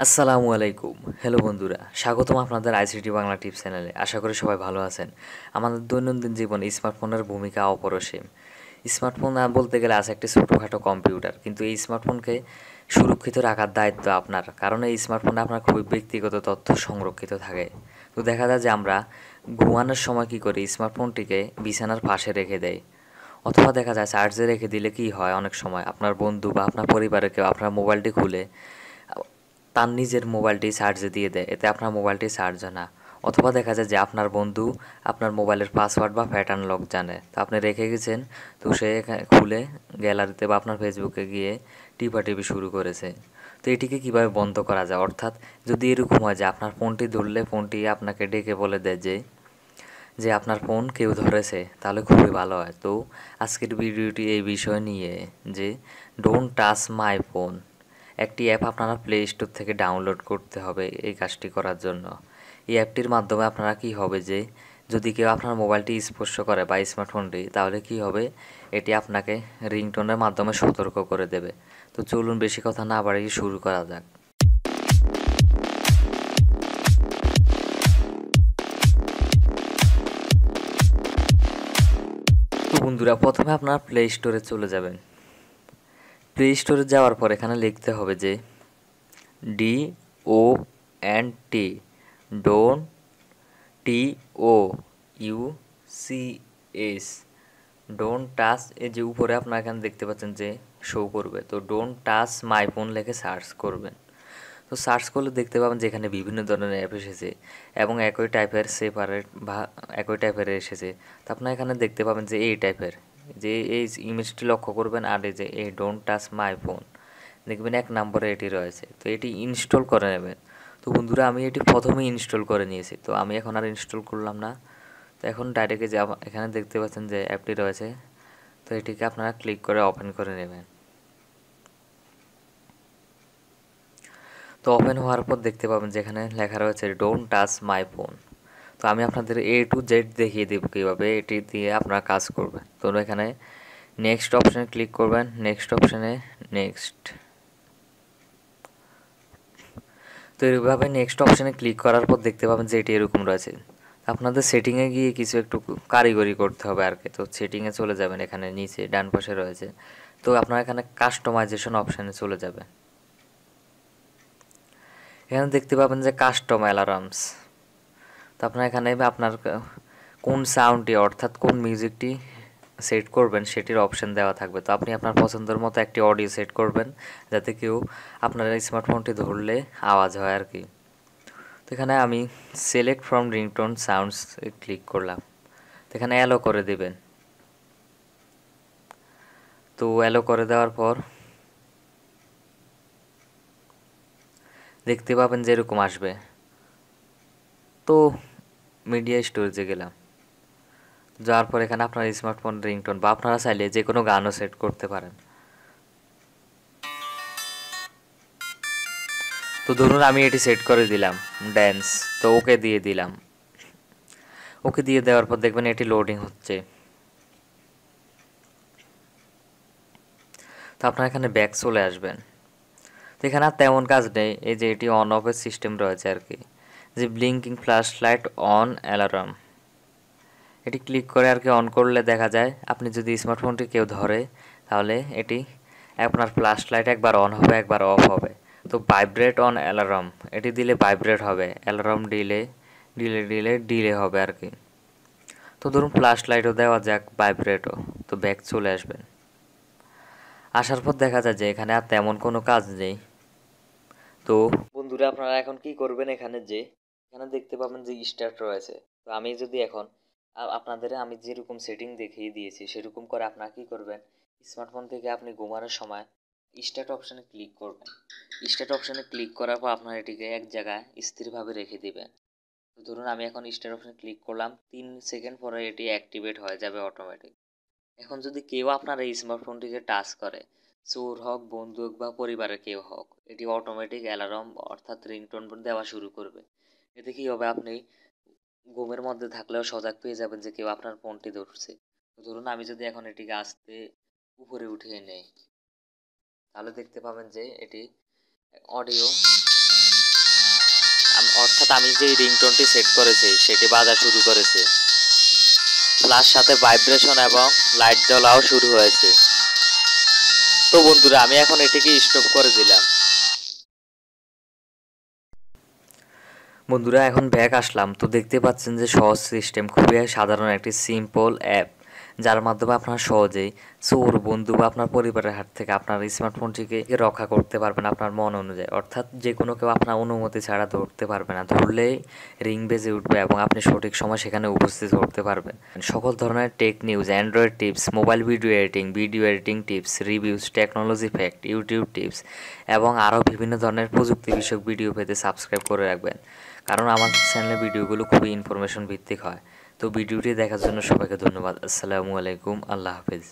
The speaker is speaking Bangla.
আসসালামু আলাইকুম। হ্যালো বন্ধুরা, স্বাগতম আপনাদের আইসিটি বাংলা টিপস চ্যানেলে। আশা করি সবাই ভালো আছেন। আমাদের দৈনন্দিন জীবনে স্মার্টফোনের ভূমিকা অপরসীম। স্মার্টফোন বলতে গেলে আছে একটি ছোটোখাটো কম্পিউটার কিন্তু এই স্মার্টফোনকে সুরক্ষিত রাখার দায়িত্ব আপনার, কারণ এই স্মার্টফোনে আপনার খুবই ব্যক্তিগত তথ্য সংরক্ষিত থাকে। তো দেখা যায় যে আমরা ঘুমানোর সময় কী করি স্মার্টফোনটিকে বিছানার পাশে রেখে দেয় অথবা দেখা যায় চার্জে রেখে দিলে কি হয় অনেক সময়, আপনার বন্ধু বা আপনার পরিবারের কেউ আপনার মোবাইলটি খুলে তার নিজের মোবাইলটি চার্জে দিয়ে দেয়। এতে আপনার মোবাইলটি চার্জ না। অথবা দেখা যায় যে আপনার বন্ধু আপনার মোবাইলের পাসওয়ার্ড বা প্যাটার্ন লক জানে। তো আপনি রেখে গেছেন, তো সে খুলে গ্যালারিতে বা আপনার ফেসবুকে গিয়ে টিপা টিপি শুরু করেছে। তো এটিকে কীভাবে বন্ধ করা যায়? অর্থাৎ যদি এরকম হয় যে আপনার ফোনটি ধরলে ফোনটি আপনাকে ডেকে বলে দেয় যে যে আপনার ফোন কেউ ধরেছে, তাহলে খুবই ভালো হয়। তো আজকের ভিডিওটি এই বিষয় নিয়ে যে ডোন্ট টাচ মাই ফোন একটি অ্যাপ আপনারা প্লে স্টোর থেকে ডাউনলোড করতে হবে এই কাজটি করার জন্য। এই অ্যাপটির মাধ্যমে আপনারা কি হবে যে, যদি কেউ আপনার মোবাইলটি স্পর্শ করে বা স্মার্টফোনটি তাহলে কি হবে? এটি আপনাকে রিংটোনের মাধ্যমে সতর্ক করে দেবে। তো চলুন বেশি কথা না বাড়িয়ে শুরু করা যাক। বন্ধুরা, প্রথমে আপনার প্লে স্টোরে চলে যাবেন। প্লে স্টোরে যাওয়ার পর এখানে লিখতে হবে যে D O N T don T O U C S don't touch এই যে উপরে আপনারা এখানে দেখতে পাচ্ছেন যে শো করবে। তো ডোন্ট টাচ মাই ফোন লেখে সার্চ করবেন। তো সার্চ করলে দেখতে পাবেন যে এখানে বিভিন্ন ধরনের অ্যাপ এসেছে এবং একই টাইপের সেপারেট বা একই টাইপের এসেছে। তো আপনারা এখানে দেখতে পাবেন যে এই টাইপের যে এই ইমেজটি লক্ষ্য করবেন আর এই যে এই ডোন্ট টাচ মাই ফোন দেখবেন এক নম্বরে এটি রয়েছে, তো এটি ইনস্টল করে নেবেন। তো বন্ধুরা, আমি এটি প্রথমেই ইনস্টল করে নিয়েছি, তো আমি এখন আর ইনস্টল করলাম না। তো এখন ডাইরেক্টে যে এখানে দেখতে পাচ্ছেন যে অ্যাপটি রয়েছে, তো এটিকে আপনারা ক্লিক করে ওপেন করে নেবেন। তো ওপেন হওয়ার পর দেখতে পাবেন যেখানে লেখা রয়েছে ডোন্ট টাচ মাই ফোন তো আমি আপনাদের এ টু জেড দেখিয়ে দেবো কীভাবে এটি দিয়ে আপনারা কাজ করবেন। তো এখানে নেক্সট অপশানে ক্লিক করবেন। নেক্সট অপশানে নেক্সট তো এইভাবে নেক্সট অপশানে ক্লিক করার পর দেখতে পাবেন যে এটি এরকম রয়েছে। আপনাদের সেটিংয়ে গিয়ে কিছু একটু কারিগরি করতে হবে আর কি তো সেটিংয়ে চলে যাবেন এখানে নিচে, ডান পাশে রয়েছে। তো আপনারা এখানে কাস্টমাইজেশন অপশানে চলে যাবেন। এখানে দেখতে পাবেন যে কাস্টম অ্যালারামস তো আপনার এখানে আপনার কোন সাউন্ডটি অর্থাৎ কোন মিউজিকটি সেট করবেন, সেটির অপশন দেওয়া থাকবে। তো আপনি আপনার পছন্দের মতো একটি অডিও সেট করবেন, যাতে কেউ আপনার স্মার্টফোনটি ধরলে আওয়াজ হয় আর কি। তো এখানে আমি select from ringtone sounds click করলাম। তো এখানে অ্যালো করে দেবেন। তো অ্যালো করে দেওয়ার পর দেখতে পাবেন যে এরকম আসবে। তো মিডিয়া স্টোরেজে গেলাম। যাওয়ার পর এখানে আপনার স্মার্টফোন রিংটোন বা আপনারা চাইলে যে কোনো গানও সেট করতে পারেন। তো ধরুন আমি এটি সেট করে দিলাম ড্যান্স তো ওকে দিয়ে দিলাম। ওকে দিয়ে দেওয়ার পর দেখবেন এটি লোডিং হচ্ছে। তো আপনার এখানে ব্যাক চলে আসবেন। তো এখানে আর তেমন কাজ নেই, এই যে এটি অন অফের সিস্টেম রয়েছে আর কি। যে blinking flash light on alarm এটি ক্লিক করে আর কি অন করলে দেখা যায়, আপনি যদি স্মার্টফোনটি কেউ ধরে, তাহলে এটি আপনার ফ্ল্যাশ লাইট একবার অন হবে, একবার অফ হবে। তো ভাইব্রেট অন অ্যালার্ম এটি দিলে ভাইব্রেট হবে alarm delay delay delay delay হবে আর কি। তো ধরুন ফ্ল্যাশ লাইটও দেওয়া যাক ভাইব্রেটও তো ব্যাগ চলে আসবেন আসার পর দেখা যায় যে এখানে আর তেমন কোনো কাজ নেই। তো বন্ধুরা, আপনারা এখন কি করবেন এখানে যে এখানে দেখতে পাবেন যে স্টার্ট রয়েছে? তো আমি যদি এখন আপনাদের আমি যেরকম সেটিং দেখিয়ে দিয়েছি, সেরকম করে আপনারা কী করবেন? স্মার্টফোন থেকে আপনি ঘুমানোর সময় স্টার্ট অপশানে ক্লিক করবেন। স্টার্ট অপশানে ক্লিক করার পর আপনার এটিকে এক জায়গায় স্থিরভাবে রেখে দিবেন। তো ধরুন আমি এখন স্টার্ট অপশানে ক্লিক করলাম, তিন সেকেন্ড পরে এটি অ্যাক্টিভেট হয়ে যাবে অটোমেটিক এখন যদি কেউ আপনার এই স্মার্টফোনটিকে টাচ করে, চোর হোক বন্ধু হোক বা পরিবারের কেউ হোক, এটি অটোমেটিক অ্যালার্ম অর্থাৎ রিংটোন দেওয়া শুরু করবে। এতে কী হবে? আপনি ঘুমের মধ্যে থাকলেও সজাগ পেয়ে যাবেন যে কেউ আপনার ফোনটি ধরছে। ধরুন আমি যদি এখন এটিকে আস্তে উপরে উঠিয়ে নেই, তাহলে দেখতে পাবেন যে এটি অডিও অর্থাৎ আমি যে রিংটোনটি সেট করেছি, সেটি বাজা শুরু করেছে। প্লাস সাথে ভাইব্রেশন এবং লাইট জ্বলাও শুরু হয়েছে। তো বন্ধুরা, আমি এখন এটিকে স্টপ করে দিলাম। বন্ধুরা, এখন ব্যাক আসলাম। তো দেখতে পাচ্ছেন যে সহজ সিস্টেম খুবই সাধারণ, একটি সিম্পল অ্যাপ যার মাধ্যমে আপনারা সহজেই চোর, বন্ধু বা আপনার পরিবারের হাত থেকে আপনার স্মার্টফোনটিকে রক্ষা করতে পারবেন আপনার মন অনুযায়ী। অর্থাৎ যে কোনো কেউ আপনার অনুমতি ছাড়া ধরতে পারবে না। ধরলেই রিং বেজে উঠবে এবং আপনি সঠিক সময় সেখানে উপস্থিত করতে পারবেন। সকল ধরনের tech news Android tips mobile video editing video editing tips reviews technology fact YouTube tips এবং আরও বিভিন্ন ধরনের প্রযুক্তি বিষয়ক ভিডিও পেতে সাবস্ক্রাইব করে রাখবেন। কারণ আমাদের চ্যানেলের ভিডিওগুলো খুবই ইনফরমেশন ভিত্তিক হয়। তো ভিডিওটি দেখার জন্য সবাইকে ধন্যবাদ। আসসালামু আলাইকুম। আল্লাহ হাফিজ।